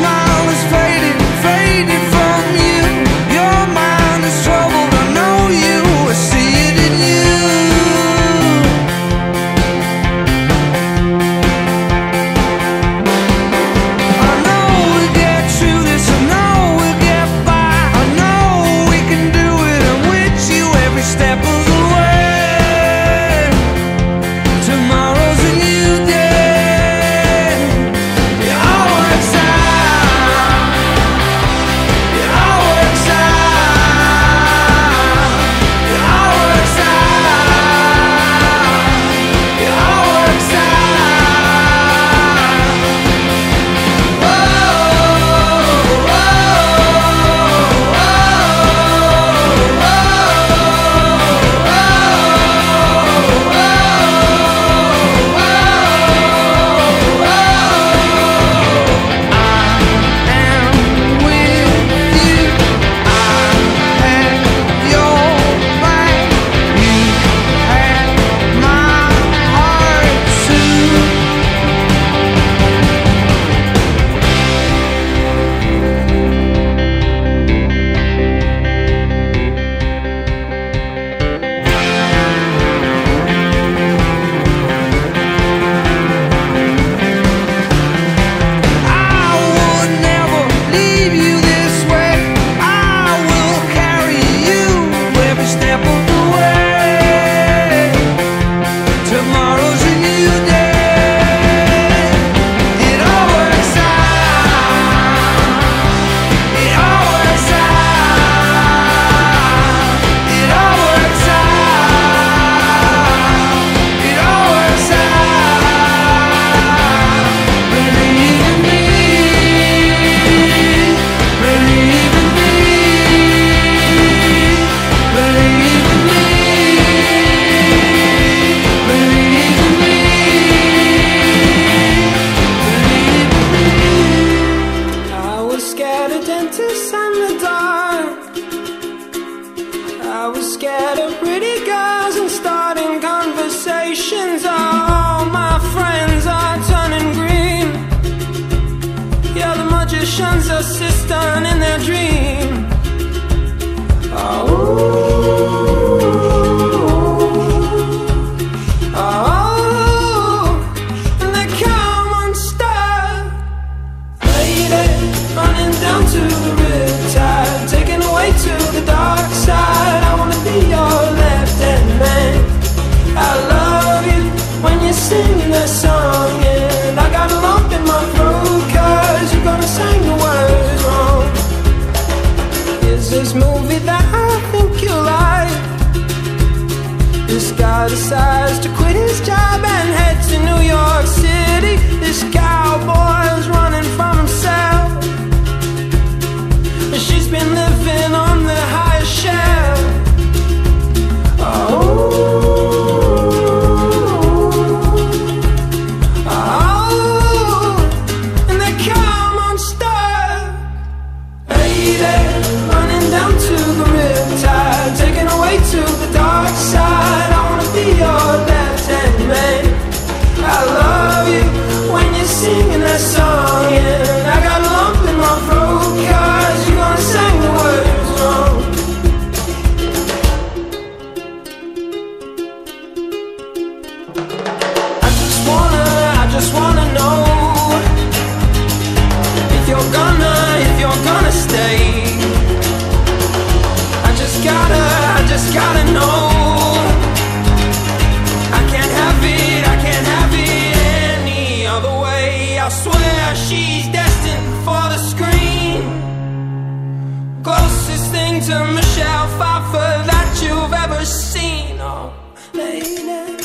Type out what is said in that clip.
smile. Michelle Pfeiffer that you've ever seen. Oh, lady.